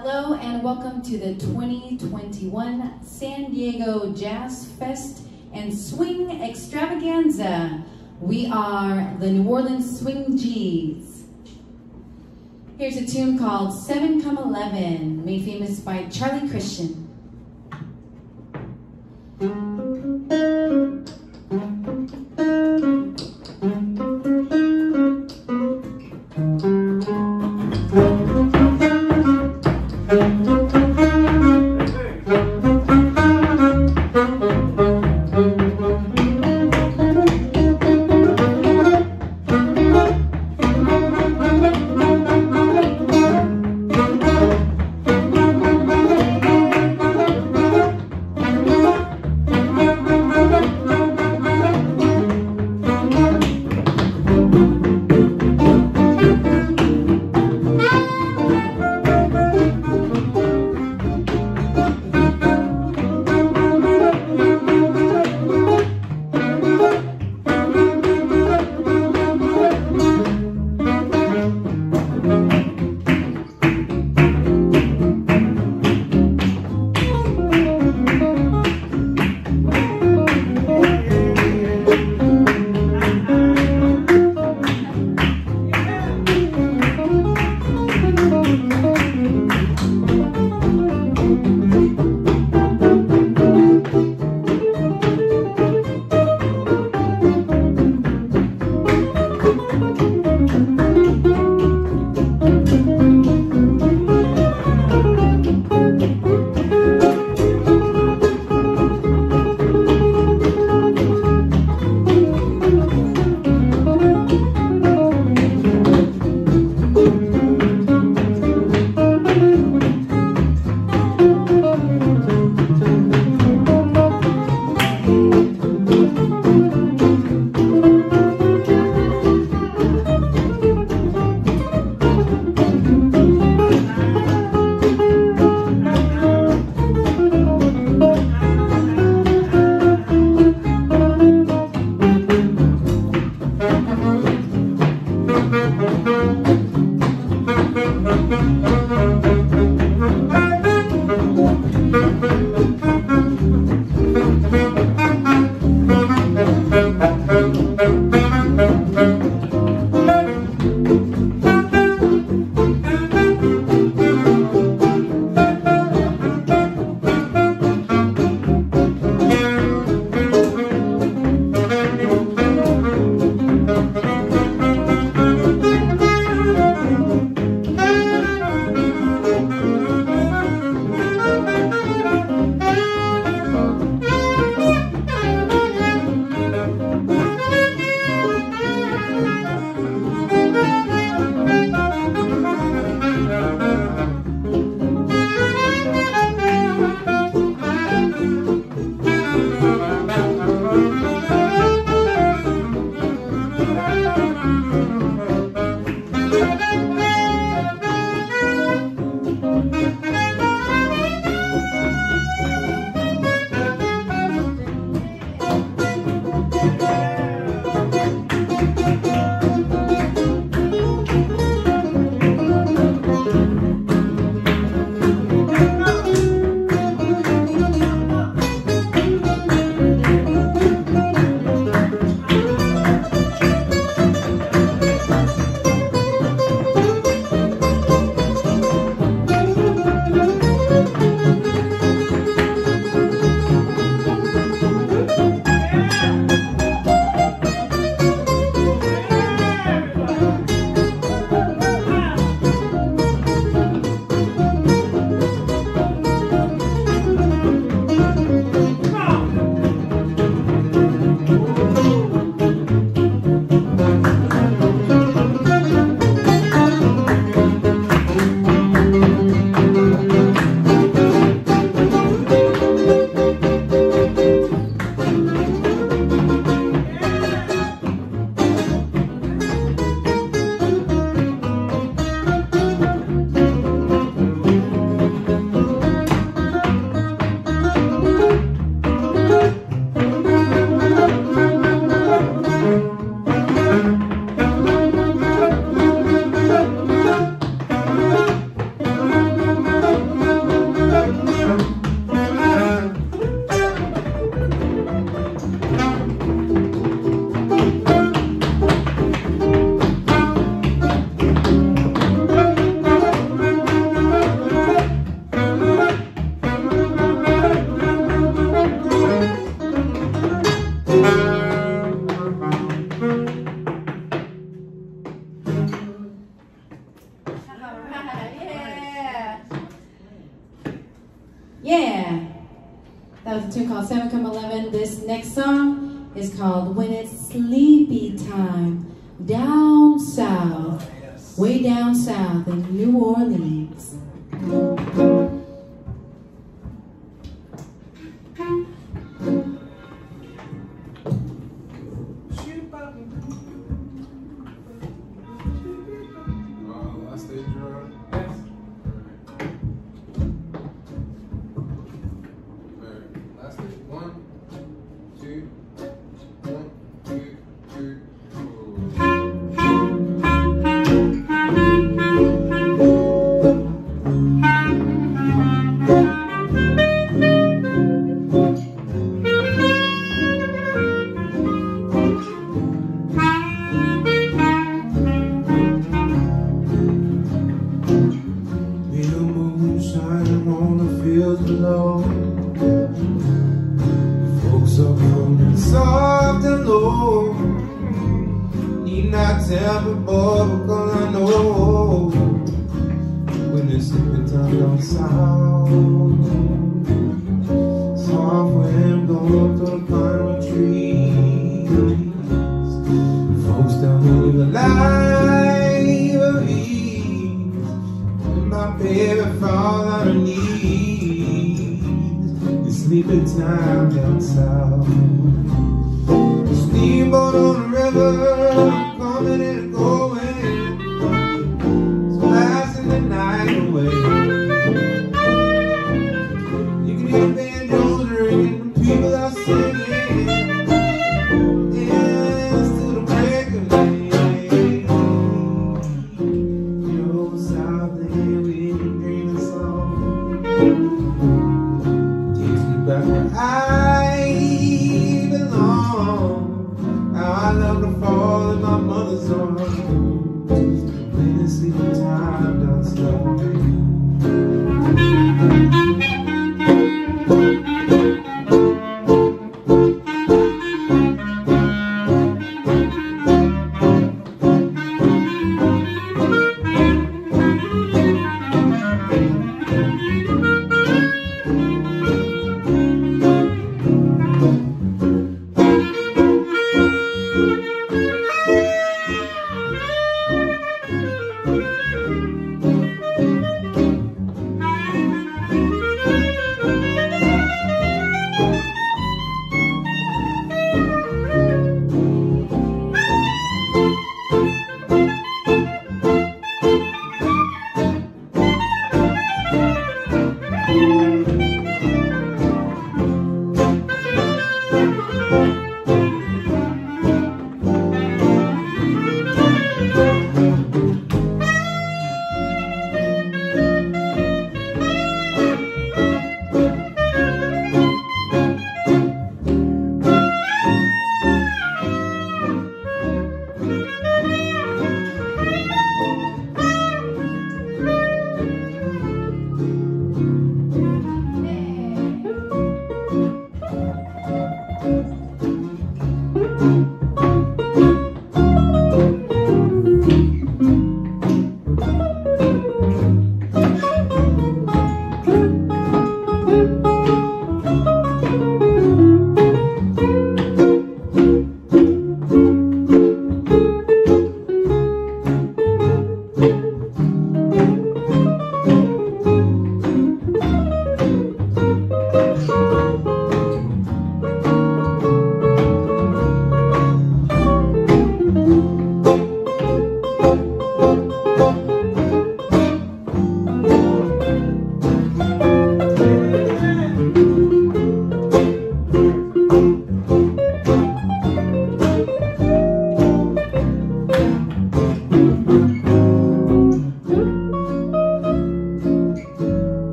Hello and welcome to the 2021 San Diego Jazz Fest and Swing Extravaganza. We are the New Orleans Swing G's. Here's a tune called 7 Come 11, made famous by Charlie Christian.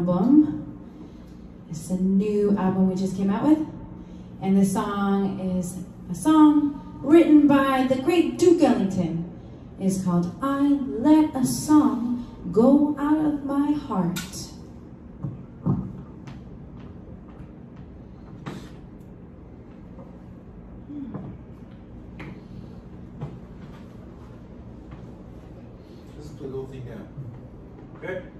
Album. It's a new album we just came out with. And the song is a song written by the great Duke Ellington. It's called I Let a Song Go Out of My Heart. Let's play the whole thing down. Okay?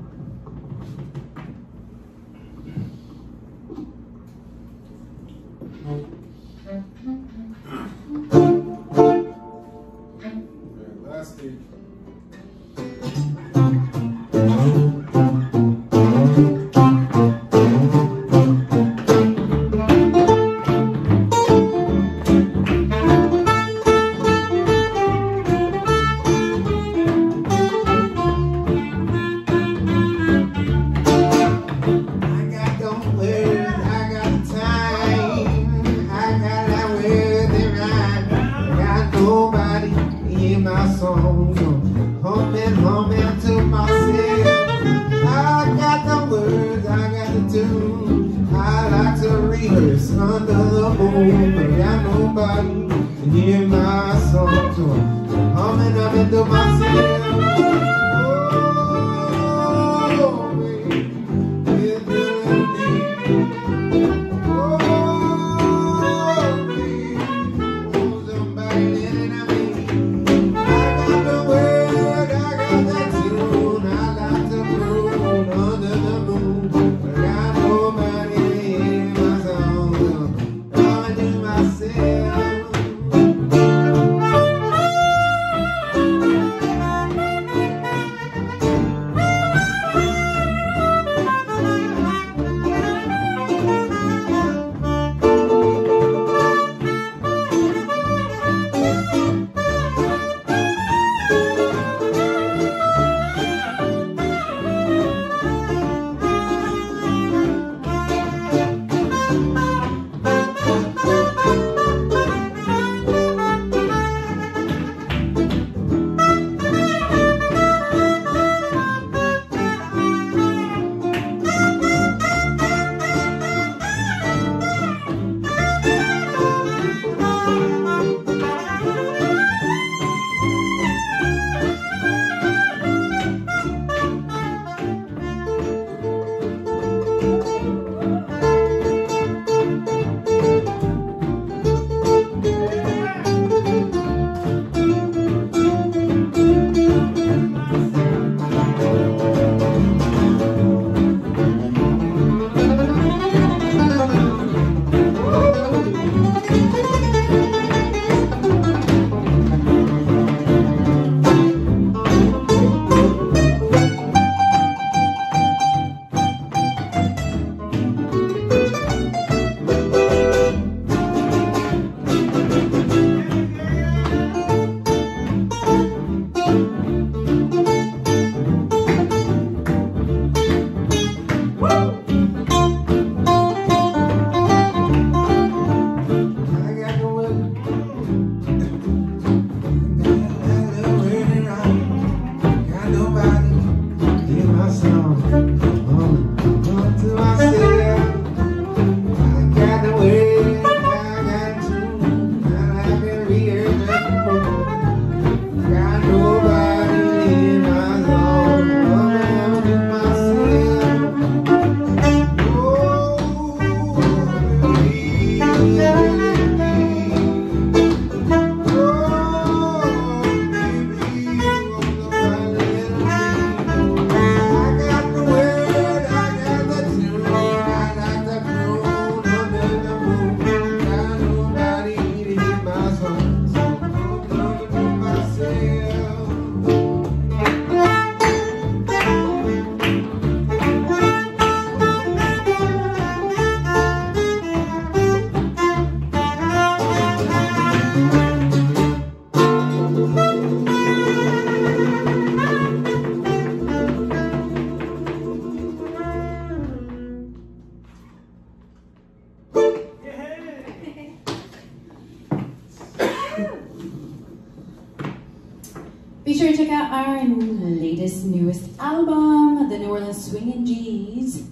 sure to check out our latest, newest album, The New Orleans Swingin' G's,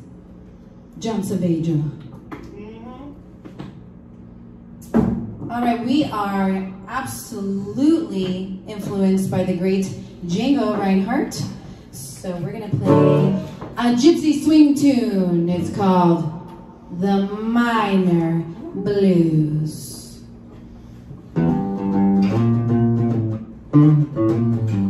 John Saavedra. All mm-hmm. All right, we are absolutely influenced by the great Django Reinhardt. So we're gonna play a gypsy swing tune. It's called The Minor Blues room.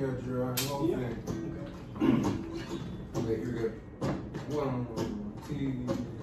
yeah. thing. Okay. Like, you got one on TV.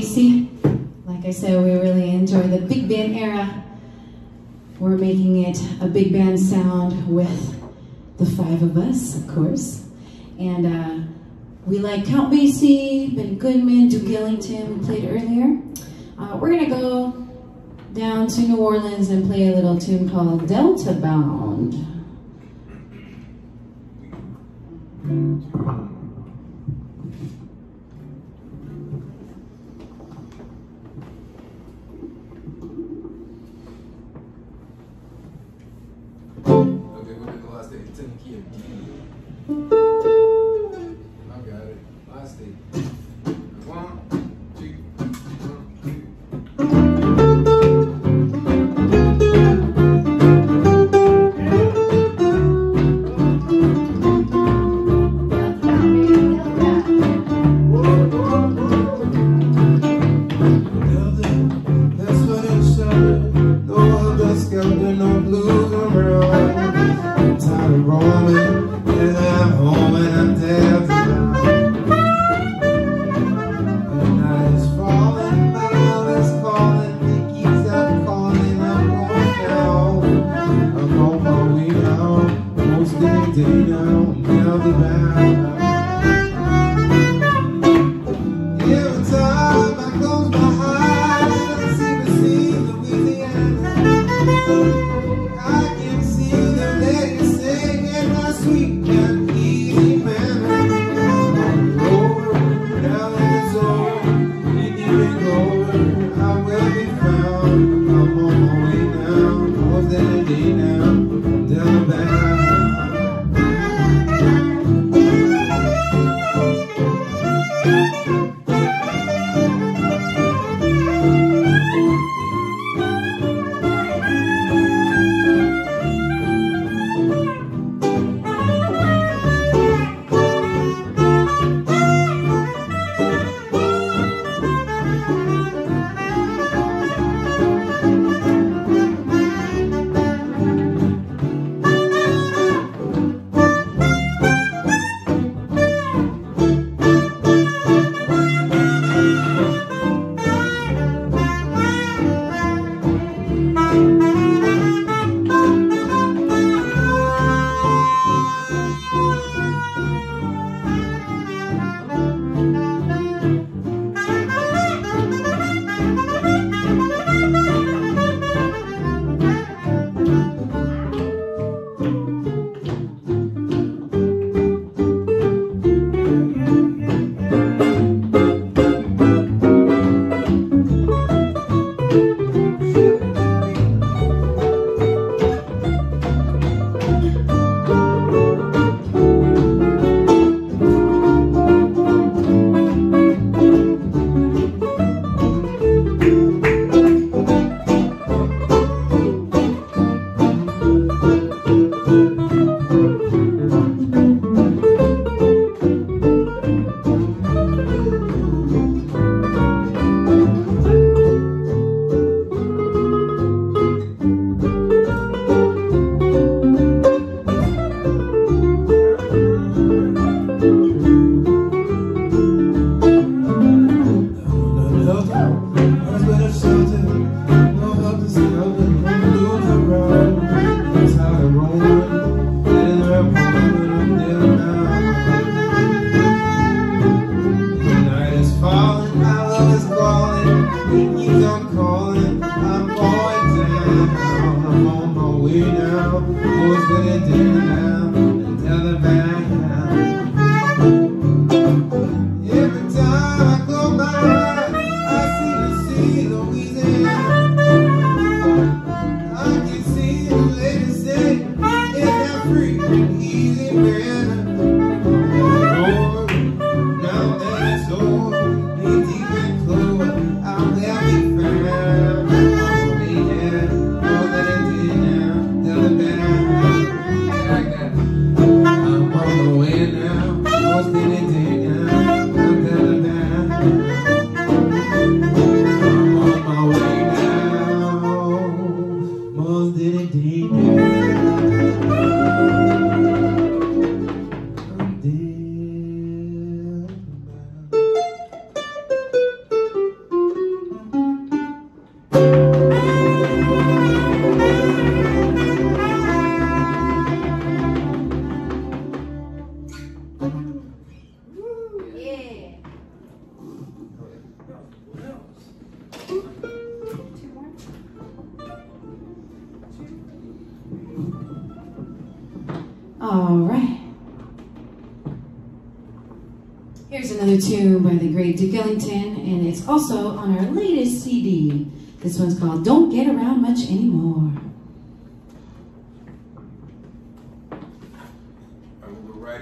Like I said, we really enjoy the big band era. We're making it a big band sound with the five of us, of course. And uh, we like Count Basie, Ben Goodman, Duke Ellington, played earlier. Uh, we're gonna go down to New Orleans and play a little tune called Delta Bound. there.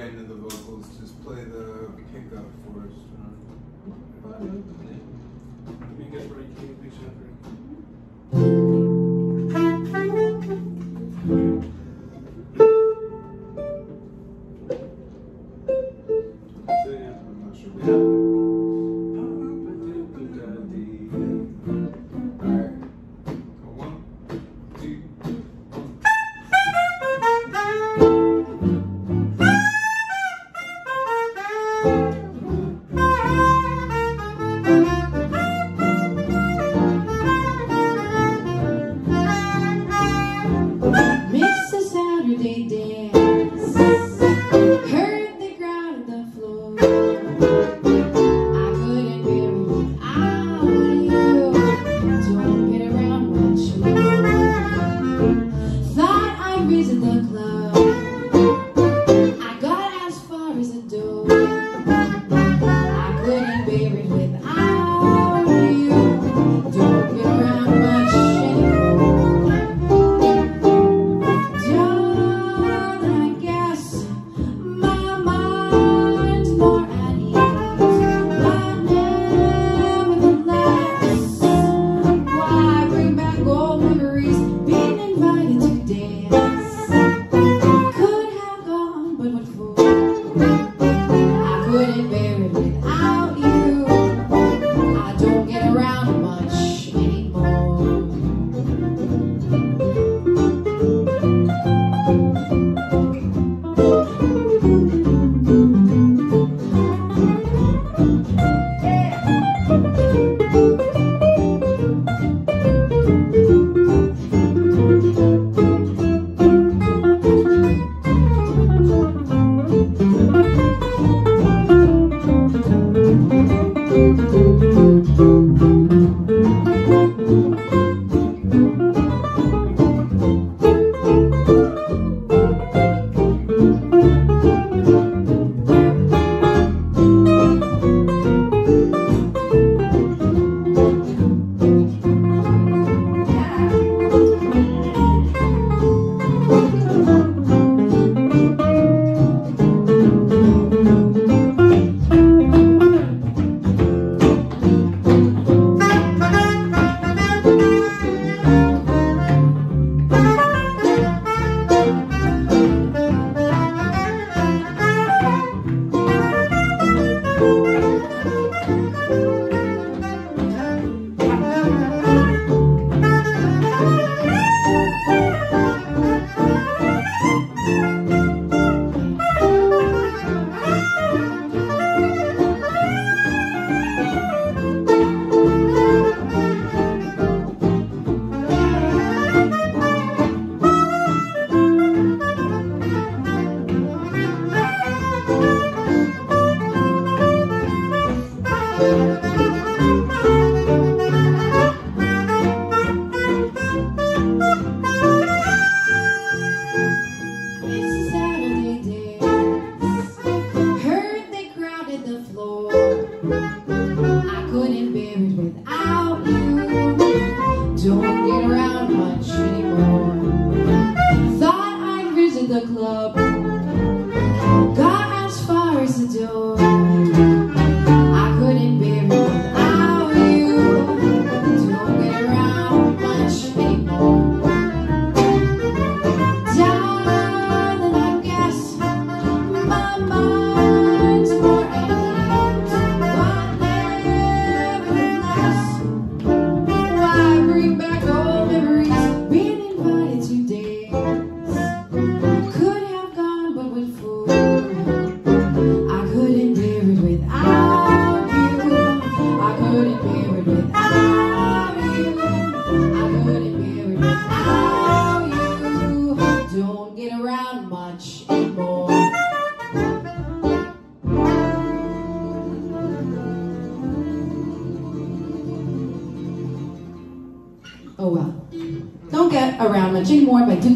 into the vocals, just play the pickup for us, Let me get right to you,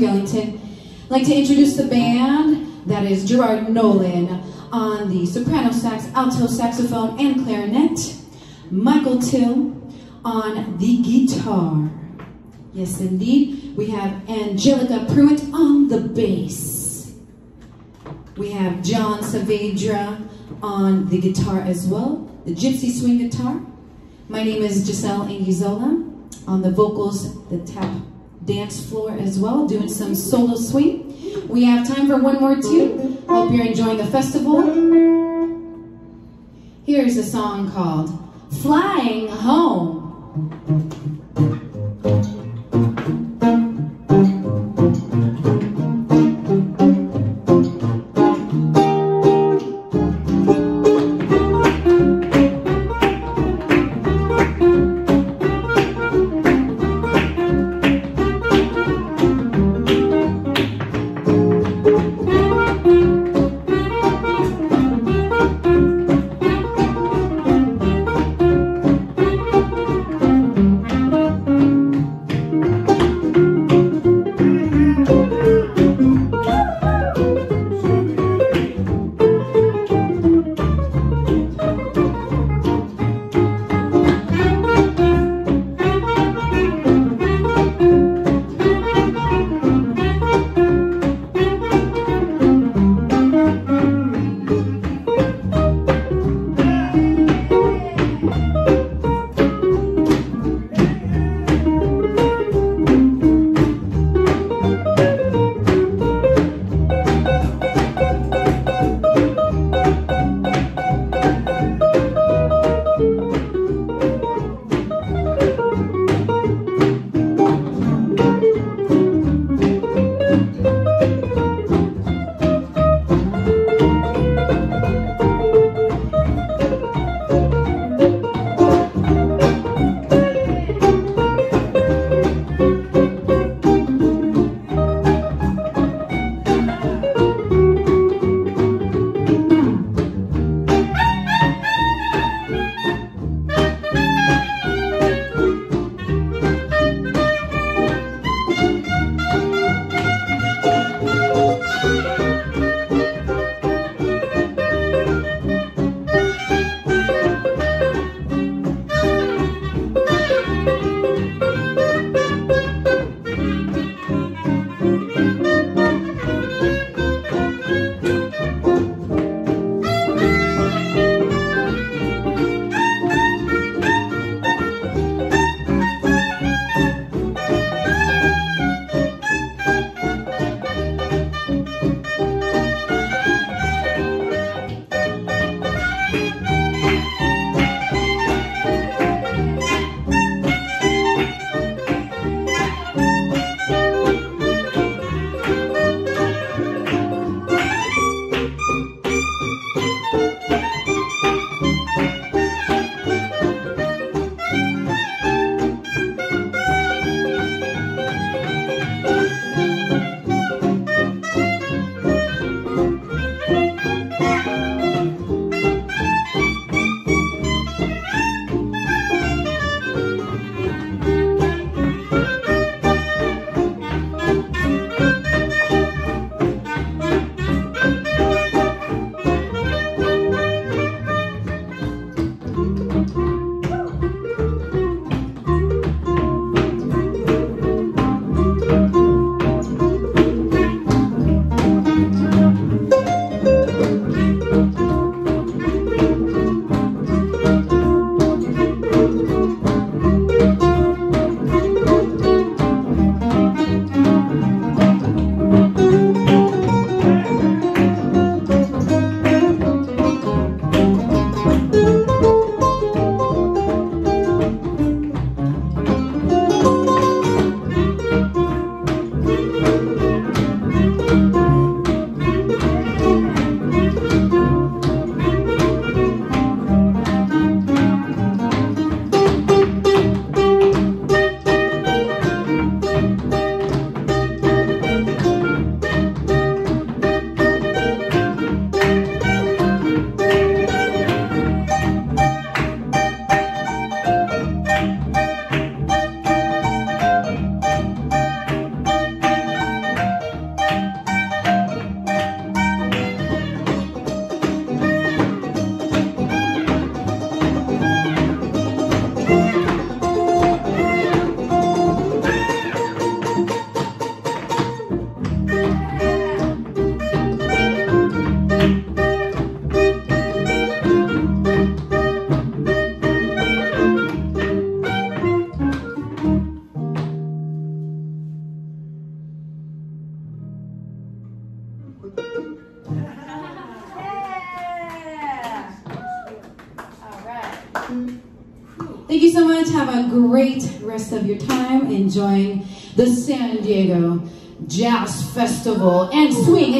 I'd like to introduce the band, that is Gerard Nolan on the soprano sax, alto saxophone, and clarinet. Michael Till on the guitar. Yes, indeed. We have Angelica Pruitt on the bass. We have John Saavedra on the guitar as well, the gypsy swing guitar. My name is Giselle Anguzola on the vocals, the tap dance floor as well, doing some solo swing. We have time for one more tune. Hope you're enjoying the festival. Here's a song called Flying Home. Enjoying the San Diego Jazz Festival and Swing.